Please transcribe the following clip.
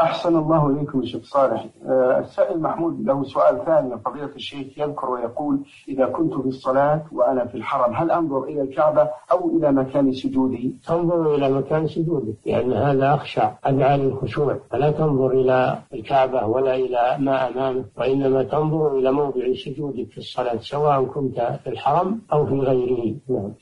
أحسن الله إليكم شيخ صالح. آه، السائل محمود له سؤال ثاني. فضيلة الشيخ يذكر ويقول إذا كنت في الصلاة وأنا في الحرم هل أنظر إلى الكعبة أو إلى مكان سجودي؟ تنظر إلى مكان سجودك لأن هذا أخشى أدعى للخشوع فلا تنظر إلى الكعبة ولا إلى ما أمامك وإنما تنظر إلى موضع سجودك في الصلاة سواء كنت في الحرم أو في غيره. نعم.